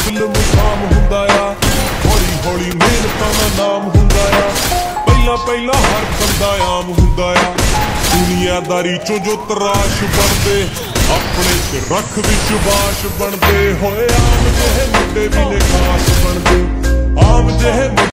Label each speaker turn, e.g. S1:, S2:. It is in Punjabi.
S1: ਅਸਲ ਮੁਕਾਮ ਹੁੰਦਾ ਆ। ਹੌਲੀ ਹੌਲੀ ਮਿਹਨਤਾਂ ਦਾ ਨਾਮ ਹੁੰਦਾ ਆ। ਪਹਿਲਾਂ ਪਹਿਲਾਂ ਹਰ ਬੰਦਾ ਆਮ ਹੁੰਦਾ ਆ। ਦੁਨੀਆਦਾਰੀ ਚੋਂ ਜੋ ਤਰਾਸ਼ ਬਣਦੇ, ਆਪਣੇ ਤੇ ਰੱਖ ਵਿਸ਼ਵਾਸ ਬਣਦੇ। ਹੋਏ ਆਮ ਜਿਹੇ ਮੁੰਡੇ ਵੀ ਨੇ ਖਾਸ ਬਣਦੇ।